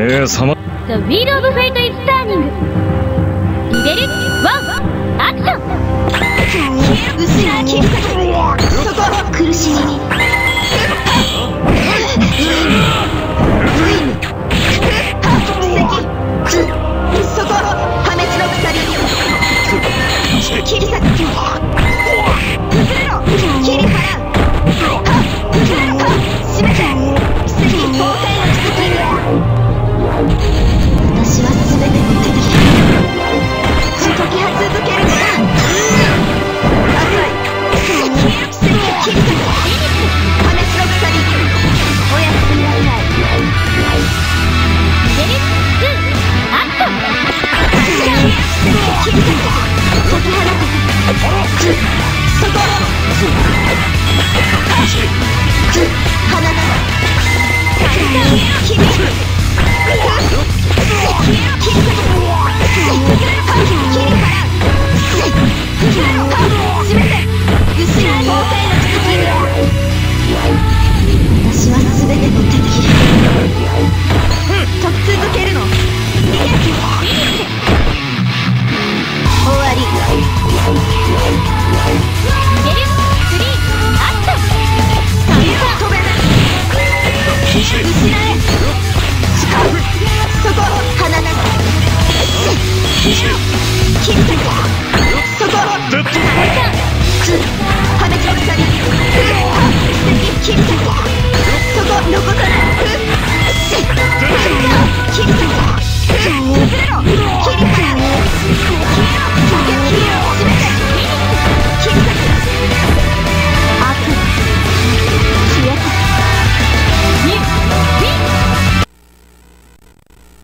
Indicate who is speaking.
Speaker 1: 目覚ま
Speaker 2: The Wheel of Fate is turning リベルワンアクション
Speaker 3: Oh, 是天地